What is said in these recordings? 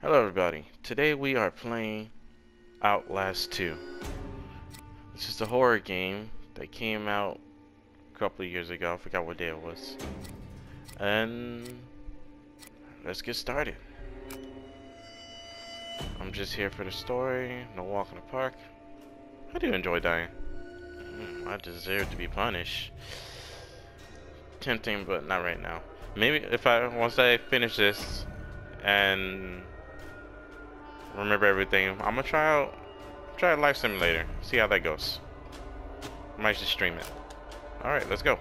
Hello everybody, today we are playing Outlast 2. This is a horror game that came out a couple of years ago, I forgot what day it was. And let's get started. I'm just here for the story, no walk in the park. I do enjoy dying. Mm, I deserve to be punished. Tempting, but not right now. Maybe if I, once I finish this, and remember everything. I'm gonna try out try a life simulator. See how that goes. I might just stream it. Alright, let's go.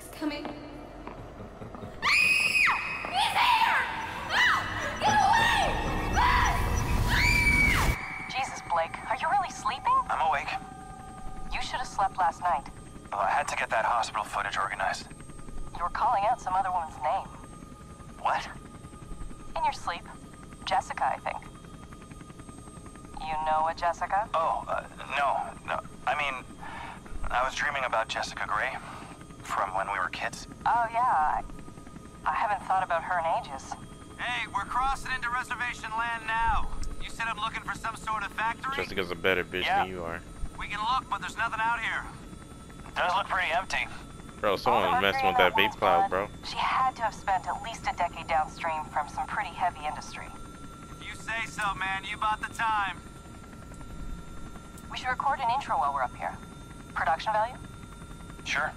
I'm coming. He's here! Get away! Jesus, Blake, are you really sleeping? I'm awake. You should have slept last night. Well, I had to get that hospital footage organized. You were calling out some other woman's name. What? In your sleep. Jessica, I think. You know a Jessica? Oh, uh, no, no. I mean, I was dreaming about Jessica Gray from when we were kids. Oh, yeah. I, I haven't thought about her in ages. Hey, we're crossing into reservation land now. You said I'm looking for some sort of factory? Jessica's a better bitch Yeah. than you are. We can look, but there's nothing out here. Does look pretty empty. Bro, All someone the messing with that vape woman's cloud, bro. She had to have spent at least a decade downstream from some pretty heavy industry. If you say so, man, you bought the time. We should record an intro while we're up here. Production value? Sure.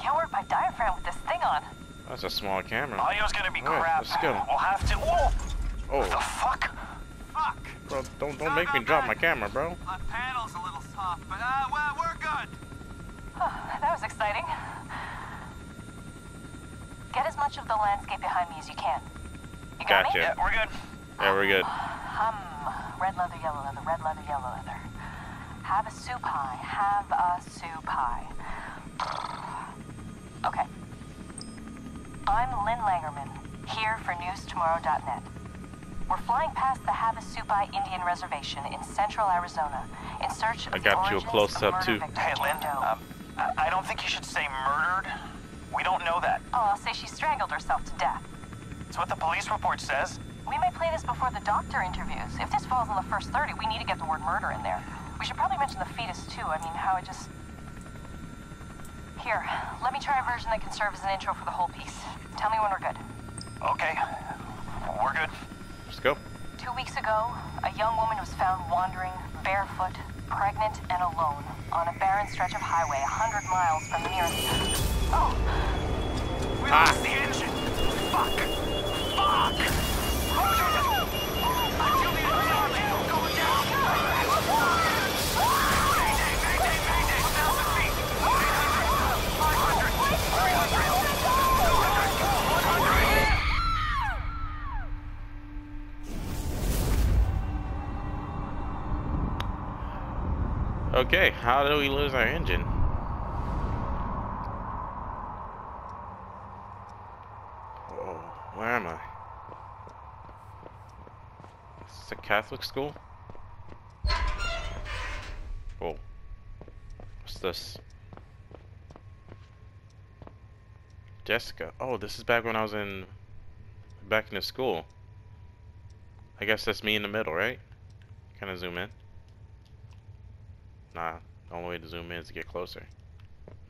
Can't work my diaphragm with this thing on. That's a small camera. Audio's gonna be Alright, crap. let's go. We'll have to. Whoa! Oh. What the Oh, fuck? Fuck. bro, don't don't make me drop my camera, bro. My panel's a little soft, but uh, well, we're good. that was exciting. Get as much of the landscape behind me as you can. You got Gotcha. me? Yeah, we're good. Yeah, we're good. Hum. Red leather, yellow leather, red leather, yellow leather. Havasupai. Have a soup pie. Okay. I'm Lynn Langermann, here for NewsTomorrow.net. We're flying past the Havasupai Indian Reservation in central Arizona in search of I the got you a close-up, too. Hey, Lynn. Um, I, I don't think you should say murdered. We don't know that. Oh, I'll say she strangled herself to death. It's what the police report says. We may play this before the doctor interviews. If this falls in the first 30, we need to get the word murder in there. We should probably mention the fetus, too. I mean, how it just... Here, let me try a version that can serve as an intro for the whole piece. Tell me when we're good. Okay. We're good. Let's go. Two weeks ago, a young woman was found wandering, barefoot, pregnant, and alone on a barren stretch of highway a hundred miles from the nearest... Oh! We Ah. lost the engine. Fuck. Fuck. I Okay, how do we lose our engine? Oh, where am I? Is this a Catholic school? Oh. What's this? Jessica. Oh, this is back when I was in back in the school. I guess that's me in the middle, right? Kind of zoom in. Nah, the only way to zoom in is to get closer.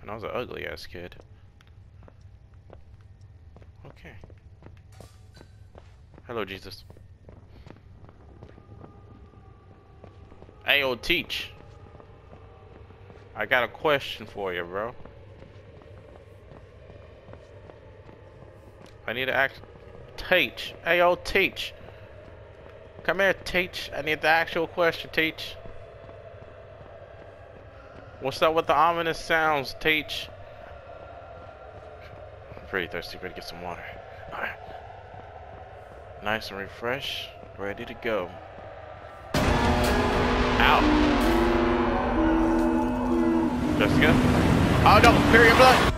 And I was an ugly ass kid. Okay. Hello, Jesus. Hey, yo, teach. I got a question for you, bro. I need to ask. Teach. Yo, teach. Come here, teach. I need the actual question, teach. What's up with the ominous sounds, Teach? I'm pretty thirsty, ready to get some water. Alright. Nice and refreshed, ready to go. Out. Jessica? Oh no, period blood!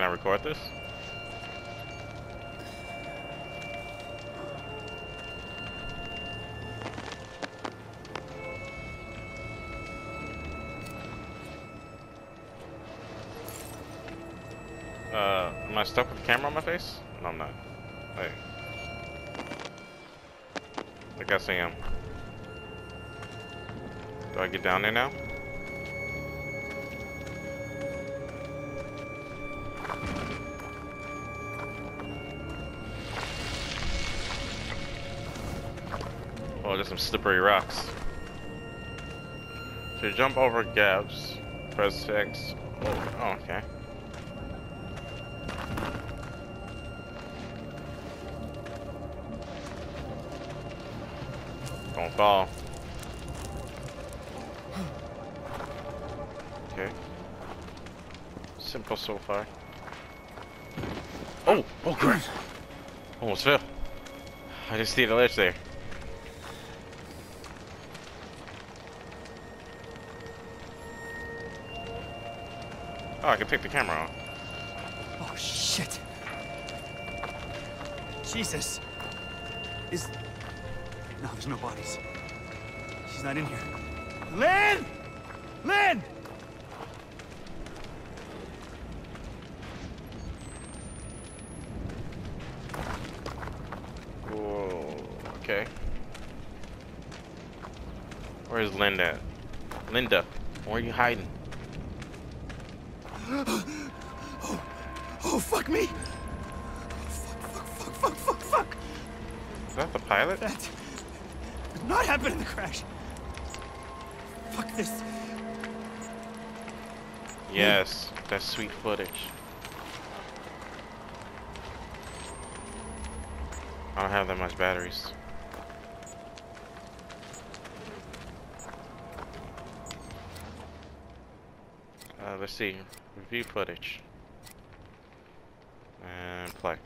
Can I record this? Uh, am I stuck with the camera on my face? No, I'm not. Wait. I guess I am. Do I get down there now? Some slippery rocks. To jump over gaps, press X. Oh, oh, okay. Don't fall. Okay. Simple so far. Oh! Oh crap! Almost fell. I just see the ledge there. Oh, I can take the camera off. Oh, shit. Jesus. Is... No, there's no bodies. She's not in here. Lynn! Lynn! Whoa, okay. Where's Linda? Linda, where are you hiding? Fuck me! Fuck, fuck, fuck, fuck, fuck, fuck! Is that the pilot? That did not happen in the crash. Fuck this. Yes, that's sweet footage. I don't have that much batteries. Uh, let's see. Review footage. And play.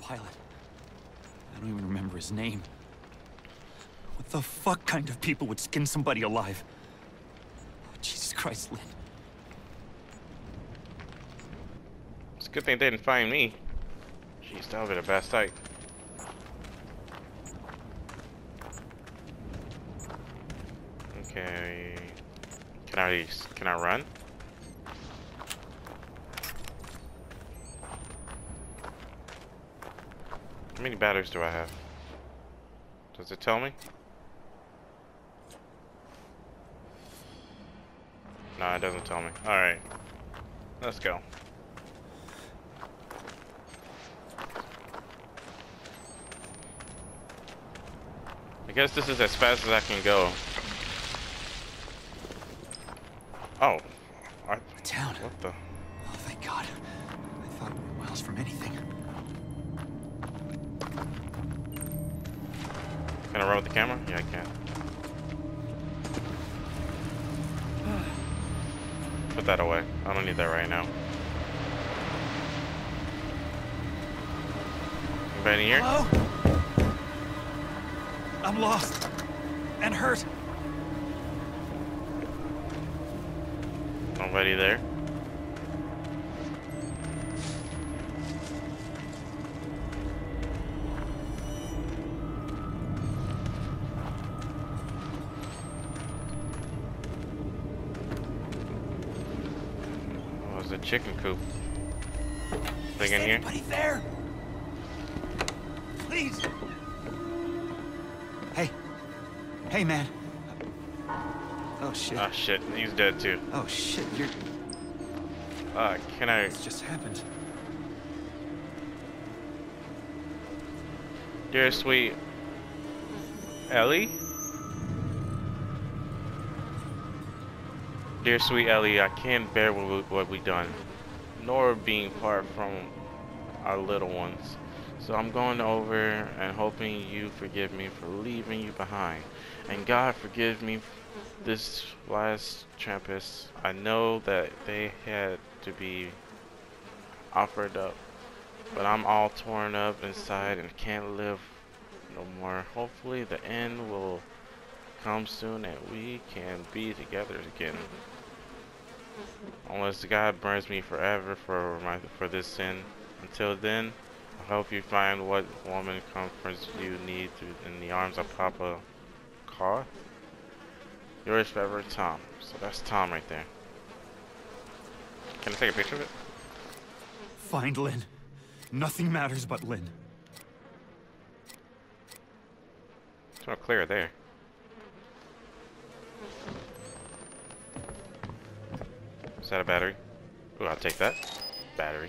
Pilot. I don't even remember his name. What the fuck kind of people would skin somebody alive? Oh, Jesus Christ, Lynn. It's a good thing they didn't find me. Jeez, that would be the best sight. Okay. Can I can I run? How many batteries do I have? Does it tell me? No, it doesn't tell me. Alright. Let's go. I guess this is as fast as I can go. Oh. I, town. what the? Run with the camera? Yeah, I can. Put that away. I don't need that right now. Anybody here? Hello? I'm lost. And hurt. Nobody there? Chicken coop. Thing in here? there? Please. Hey. Hey, man. Oh, shit. Oh shit. He's dead too. oh, shit. You're... Uh, can I... This just happened. Dear sweet Ellie? Dear sweet Ellie, I can't bear what, we, what we done, nor being far from our little ones. So I'm going over and hoping you forgive me for leaving you behind. And God forgive me this last Trampus. I know that they had to be offered up. But I'm all torn up inside and can't live no more. Hopefully the end will come soon and we can be together again. Unless God burns me forever for my for this sin. Until then, I hope you find what woman comforts you need to, in the arms of Papa Carr. Yours forever, Tom. So that's Tom right there. Can I take a picture of it? Find Lynn. Nothing matters but Lynn. It's not clear there. Is that a battery? Ooh, I'll take that. Battery.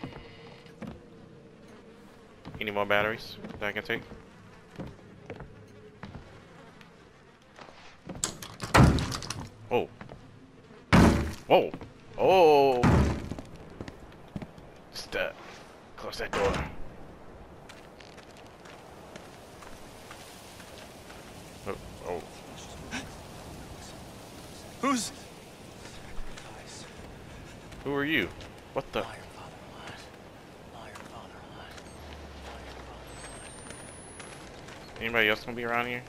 Any more batteries that I can take? Oh. Whoa. Oh. Just, uh, close that door. Oh, oh. Who's... Who are you? What the? Anybody else gonna be around here?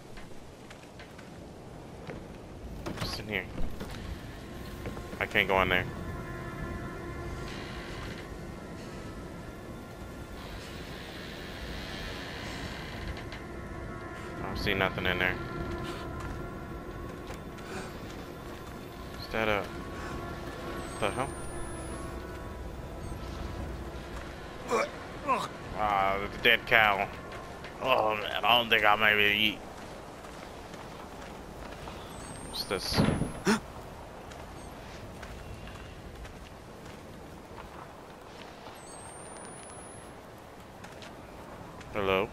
Just in here. I can't go in there. I don't see nothing in there. Is that a... What the hell? Dead cow. Oh man, I don't think I'm able to eat. What's this? Hello?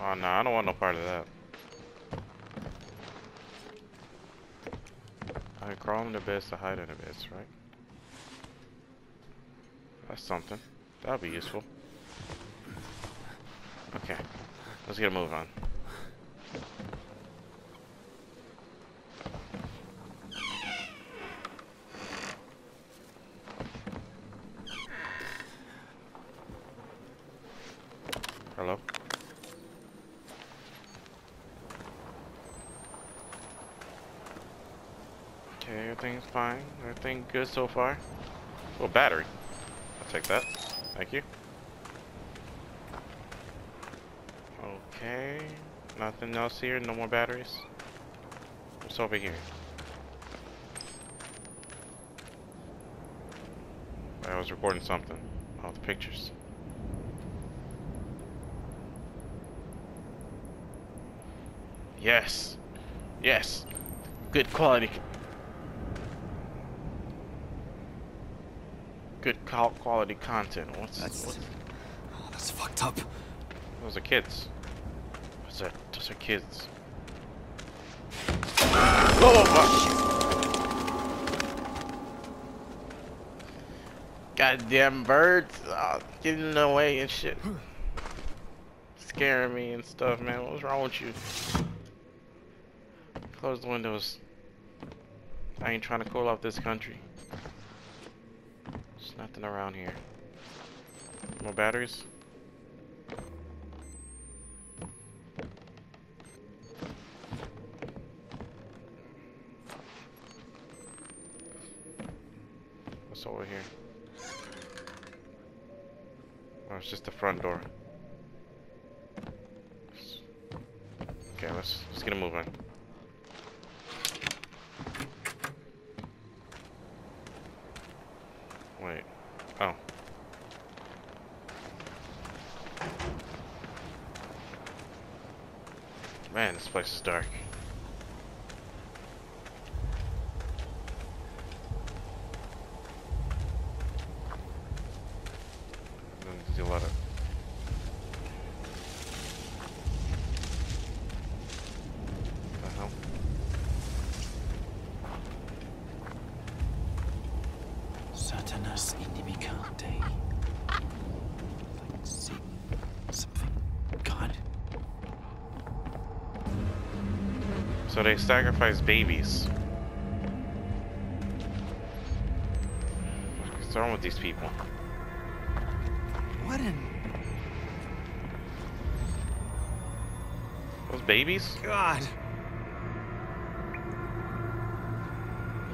Oh no, I don't want no part of that. I to hide abyss, right? That's something. That'll be useful. Okay. Let's get a move on. Hello? Okay, everything's fine. Everything good so far. Oh, battery. I'll take that. Thank you. Okay. Nothing else here. No more batteries. What's over here? I was recording something. Oh, the pictures. Yes. Yes. Good quality. Good co- quality content. What's That's... what's Oh, that's fucked up. those are kids. What's that? Those are kids. Oh! Goddamn birds! Oh, getting in the way and shit. Scaring me and stuff, man. What's wrong with you? Close the windows. I ain't trying to cool off this country. There's nothing around here. More batteries? What's over here? Oh, it's just the front door. Okay, let's let's get a move on. Wait. Oh. Man, this place is dark. A lot of So they sacrifice babies. What's wrong with these people? What in Those babies? God?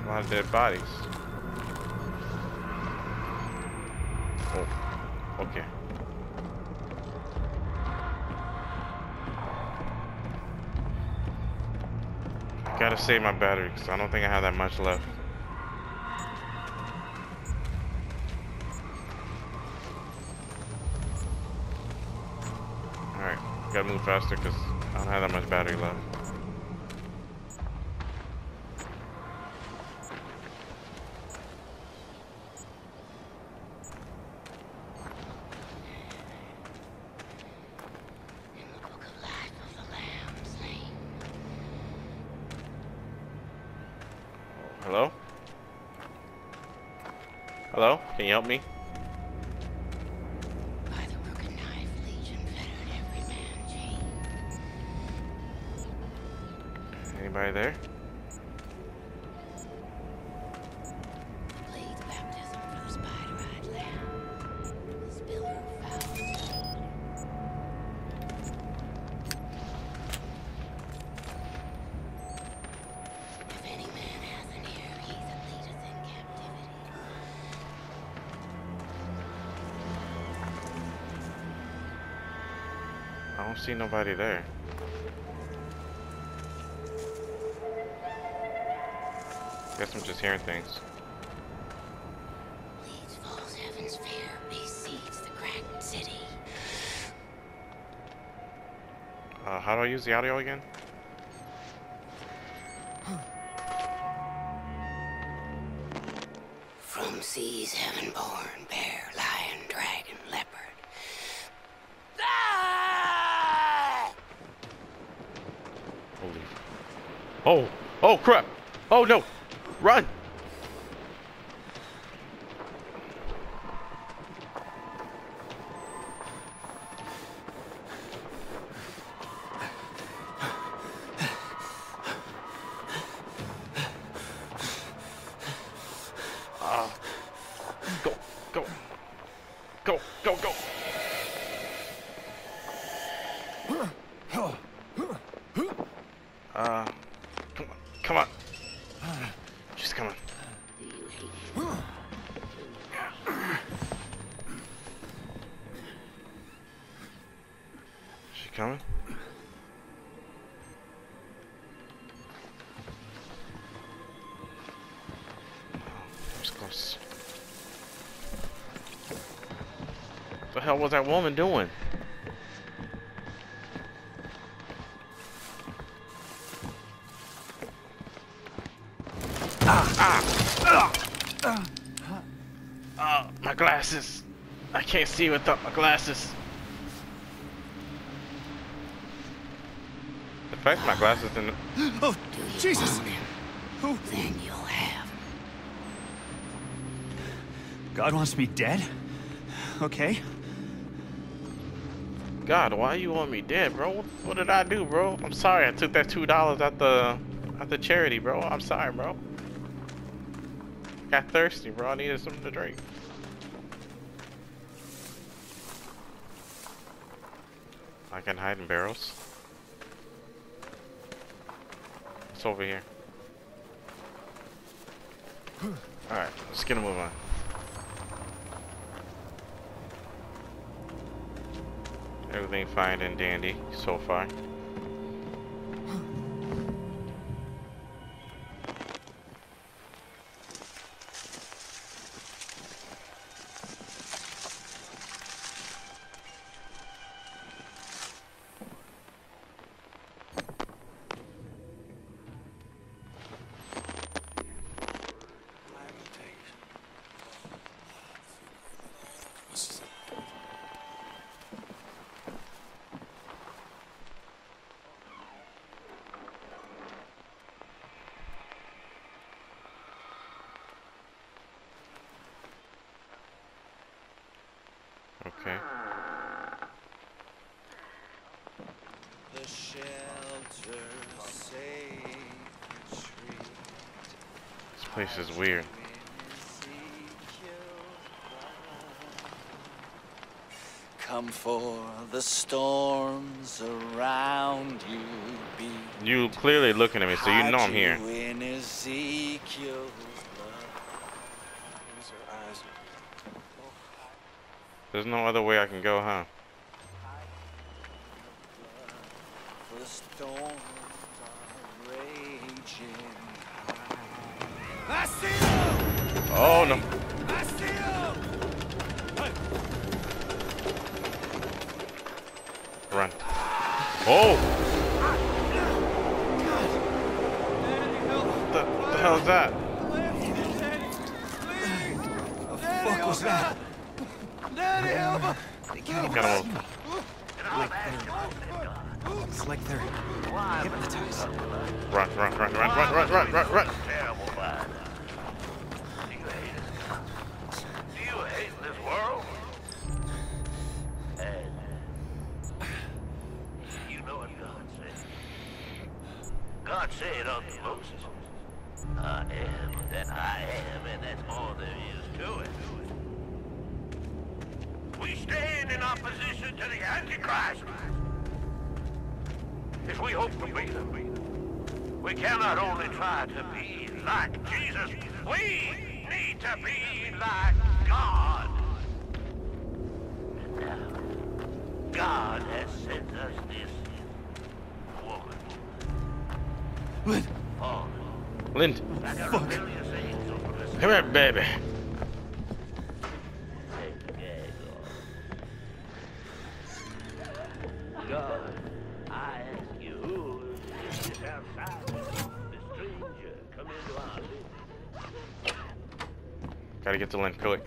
A lot of dead bodies. Gotta save my battery because I don't think I have that much left. Alright, gotta move faster because I don't have that much battery left. See nobody there. Guess I'm just hearing things. False heaven's the cracked city. Uh, how do I use the audio again? No! Run! Hell was that woman doing? Ah! Ah! Ah! my glasses. I can't see without my glasses. The fact my glasses in the Oh, Jesus! Own him, Who? then you'll have. God wants me dead? Okay. God, why you want me dead, bro? What, what did I do, bro? I'm sorry. I took that two dollars at the at the charity, bro. I'm sorry, bro. Got thirsty, bro. I needed something to drink. I can hide in barrels. It's over here. Alright, let's get a move on. Everything fine and dandy so far. Place is weird. Come for the storms around you. Be You clearly looking at me, so you know I'm here. There's no other way I can go, huh? The storms are raging. I see you! Oh no. I see you! Run. Oh! What the, what the hell is that? Fuck was that? Daddy, help! What kind of It's like they're hypnotized. run, run, run, run, run, run, run, run, run. terrible by now. Do you hate us? Do you hate this world? And you know what God said? God said unto Moses, I am that I am, and that's all there is to it. We stand in opposition to the Antichrist. If we hope to be them, we cannot only try to be like Jesus, we need to be like God. And God Lind. Fuck. Come here, baby. Gotta get to Lynn quick.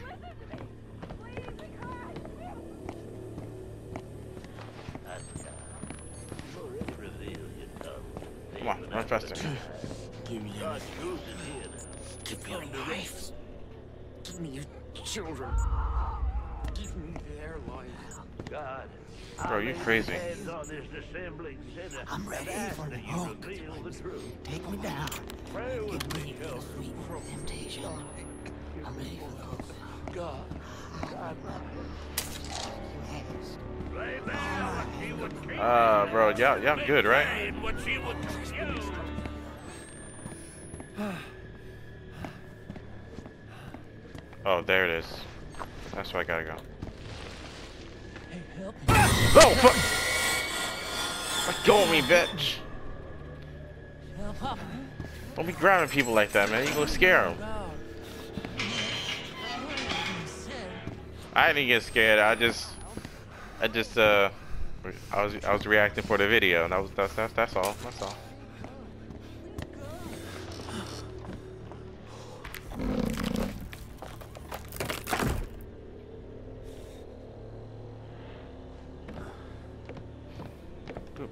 Come on, run faster. Give me your... Give me your. Give me your children. Give me their life. God. Bro, you crazy. I'm ready for the hook. Take me down. Give me the sweet temptation. I'm ready for the hook. God. God. Ah, uh, bro, y'all, good, right? Oh, there it is. That's where I gotta go. Oh, fuck! Let go of me, bitch! Don't be grabbing people like that, man. You gonna scare them. I didn't get scared. I just, I just, uh, I was, I was reacting for the video. and That was, that's, that's, that's all. That's all.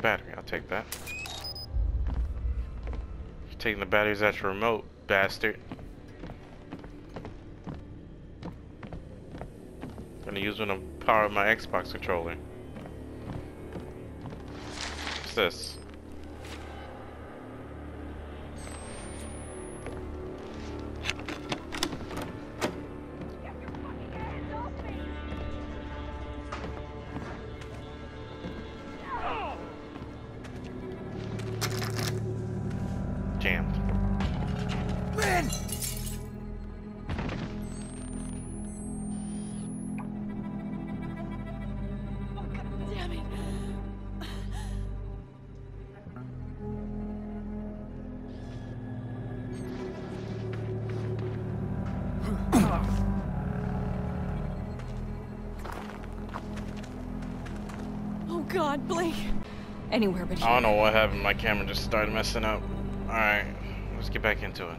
Battery. I'll take that. You're taking the batteries out your remote, bastard. I'm Gonna use one to power up my Xbox controller. What's this? Jammed. Lynn! Damn it. Oh God, Blake. Anywhere but here. I don't know what happened. My camera just started messing up. Alright, let's get back into it.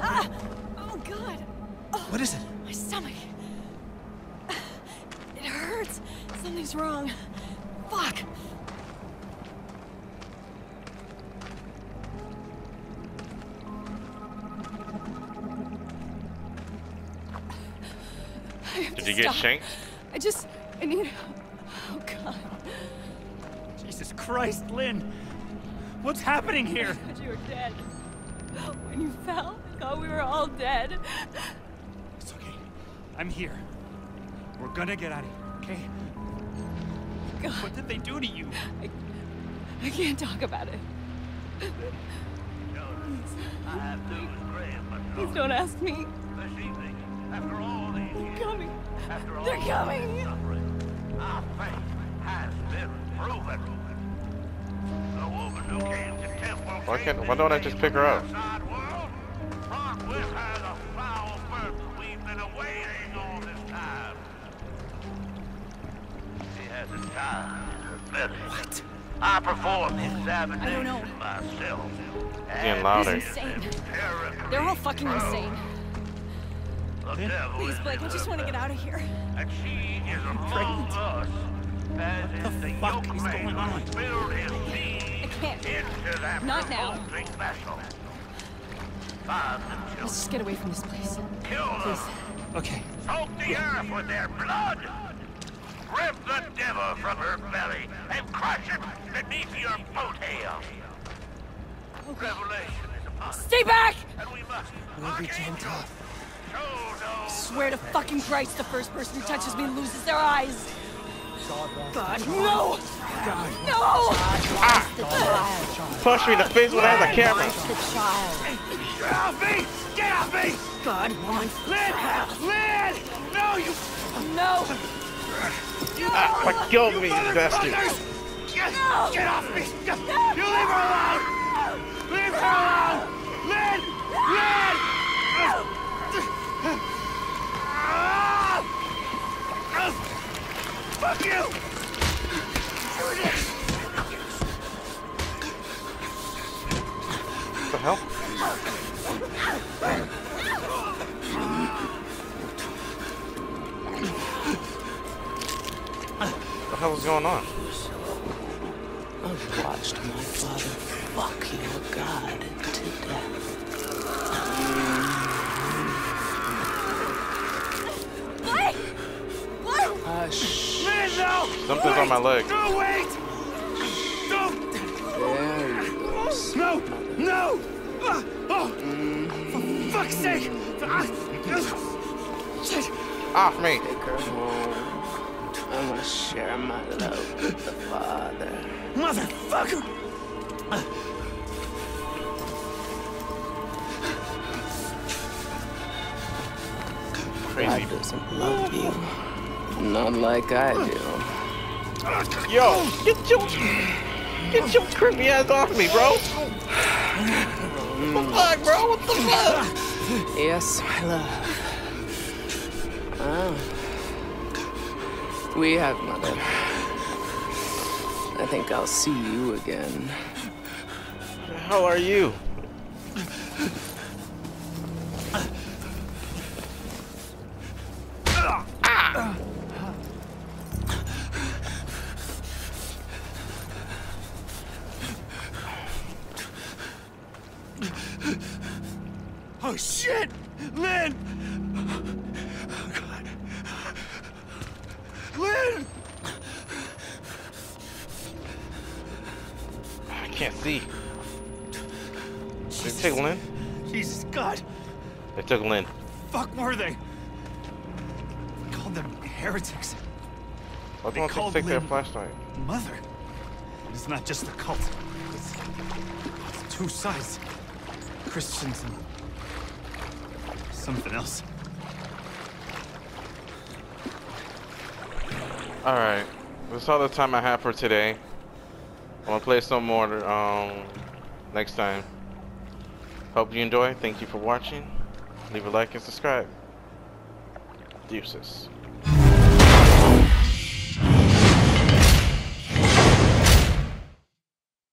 Ah! Oh God. What is it? My stomach. It hurts. Something's wrong. Fuck. Did you get stop. shanked? I just, I need, oh God. Jesus Christ, Lynn! What's happening here? thought you were dead. When you fell, I thought we were all dead. It's okay. I'm here. We're gonna get out of here, okay? God, What did they do to you? I I can't talk about it. I have to agree, but Please don't ask me. this evening, after all these They're years, coming. after all They're coming. suffering, our faith has been proven. Why can't- why don't I just pick her up? outside with her the foul burden we've been awaiting all this time. She has a child in. What? I performed the examination know. myself. Getting and louder. it is insane. They're all fucking insane. Please, Blake, I just want to get out of here. And she is among pregnant. us. As is the fuck is going on? Build his seed I can't. Not now. revolting vessel. Let's just get away from this place. Kill them. Please. Okay. Soak the earth with their blood. Rip the devil from her belly and crush it beneath your boat hail. Revelation is upon us, Stay back! and we must We'll be archangel, gentle. show no Swear to fucking Christ, the first person who touches me loses their eyes. God, no! No! Punch me in the face when I have the camera. Get off me! Get off me! God wants Lynn! Lynn! No, you no! Ah, my killed me, you bastard. fuckers! Get, get off me! You leave her alone! Leave her alone! Lynn! Lynn! Ah! Ah! Fuck you! What the hell? What the hell is going on? I've watched my father fuck your god to death. Blake! Blake! Hush. Lynn, no! Something's on my leg. No, wait! Don't! There you go. No! No! Ah! Oh! For fuck's sake! Ah! Shit! Off me. Take her home. I want to share my love with the father. Motherfucker! Crazy. God doesn't love you. Not like I do. Yo, get your get your creepy ass off me, bro. What the fuck, bro? What the fuck? Yes, my love. Ah. We have mother. I think I'll see you again. hell are you? Oh shit! Lynn! Oh, God. Lynn! I can't see. They took Lynn? Jesus God! They took Lynn. Fuck were they? We called them heretics. Why They don't they called take their Lynn- flashlight? Mother. It's not just a cult. It's, it's two sides. Christians and something else. Alright. That's all the time I have for today. I'm gonna play some more um next time. Hope you enjoy. Thank you for watching. Leave a like and subscribe. Deuces.